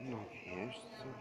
Ну, конечно.